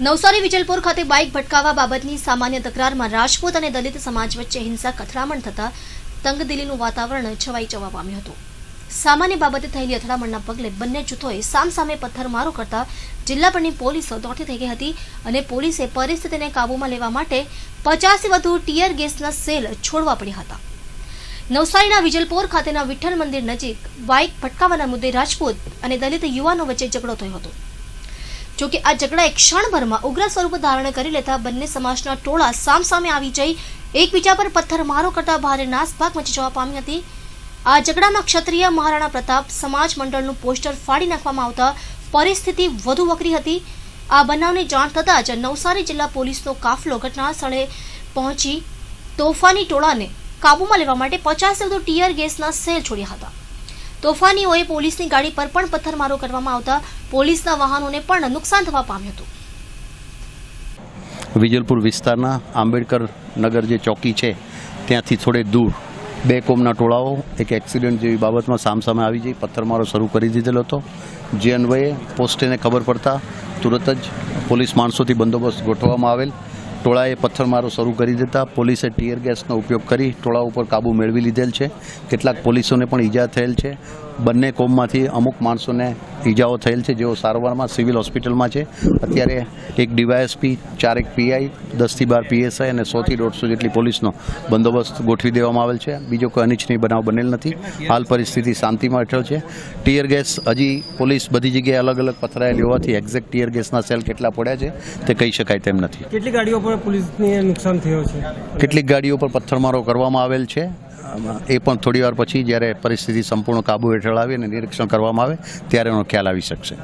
નવસારી વિજલપુર ખાતે બાઇક ભટકાવવા બાબતની સામાન્ય તકરારમાં રાજપૂત અને દલિત સમાજ વચ્ચે હિંસક અથડામણ થતા તંગદિલીનું વાતાવરણ છવાઈ જવા પામ્યું હતું. સામાન્ય બાબતે થયેલી અથડામણના પગલે બંને જૂથોએ સામસામે પથ્થરમારો કરતા જિલ્લા પરની પોલીસ દોડતી થઈ ગઈ હતી અને પોલીસે પરિસ્થિતિને કાબૂમાં લેવા માટે પચાસથી વધુ ટીયર ગેસના સેલ છોડવા પડ્યા હતા. નવસારીના વિજલપોર ખાતેના વિઠ્ઠલ મંદિર નજીક બાઇક ભટકાવાના મુદ્દે રાજપૂત અને દલિત યુવાનો વચ્ચે ઝઘડો થયો હતો. જોકે આ ઝઘડાએ ક્ષણભરમાં ઉગ્ર સ્વરૂપ ધારણ કરી લેતા બંને સમાજના ટોળા સામસામે આવી જઈ એકબીજા પર પથ્થરમારો કરતા ભારે નાસભાગ મચી જવા પામી હતી. આ ઝઘડામાં ક્ષત્રિય મહારાણા પ્રતાપ સમાજ મંડળનું પોસ્ટર ફાડી નાખવામાં આવતા પરિસ્થિતિ વધુ વકરી હતી. આ બનાવની જાણ થતાં જ નવસારી જિલ્લા પોલીસનો કાફલો ઘટના સ્થળે પહોંચી તોફાની ટોળાને કાબૂમાં લેવા માટે પચાસ વધુ ટીયર ગેસના સેલ છોડ્યા હતા. તોફાનીઓએ પોલીસની ગાડી પર પણ પથ્થરમારો કરવામાં આવતા પોલીસના વાહનોને પણ નુકસાન થવા પામ્યું હતું. વિજલપુર વિસ્તારના આંબેડકર નગર જે ચોકી છે, ત્યાંથી થોડે દૂર બે કોમના ટોળાઓ એક એક્સિડન્ટ જેવી બાબતમાં સામસામે આવી જઈ, પથ્થરમારો શરૂ કરી દીધેલો હતો. જે અન્વયે પોસ્ટેને ખબર પડતા તુરત જ પોલીસ માણસોથી બંદોબસ્ત ગોઠવવામાં આવેલ. ટોળાએ પથ્થરમારો શરૂ કરી દેતા પોલીસે ટીયર ગેસનો ઉપયોગ કરી ટોળા ઉપર કાબૂ મેળવી લીધેલ છે. કેટલાક પોલીસોને પણ ઈજા થયેલ છે. બંને કોમમાંથી અમુક માણસોને ઈજાઓ થયેલ છે જેઓ સારવારમાં સિવિલ હોસ્પિટલમાં છે. અત્યારે એક ડીવાયએસપી ચારેક પીઆઈ દસથી બાર પીએસઆઈ અને સોથી દોઢસો જેટલી પોલીસનો બંદોબસ્ત ગોઠવી દેવામાં આવેલ છે. બીજો કોઈ અનિચ્છનીય બનાવ બનેલ નથી. હાલ પરિસ્થિતિ શાંતિમાં હેઠળ છે. ટીયર ગેસ હજી પોલીસ બધી જગ્યાએ અલગ અલગ પથરાયેલી હોવાથી એક્ઝેક્ટ ટીયર ગેસના સેલ કેટલા પડ્યા છે તે કહી શકાય તેમ નથી. કેટલી ગાડીઓ પર પોલીસને નુકસાન થયો છે? કેટલીક ગાડીઓ પર પથ્થરમારો કરવામાં આવેલ છે. એ પણ થોડી વાર પછી જ્યારે પરિસ્થિતિ સંપૂર્ણ કાબુ હેઠળ આવે અને નિરીક્ષણ કરવામાં આવે, ત્યારે એનો ખ્યાલ આવી શકશે.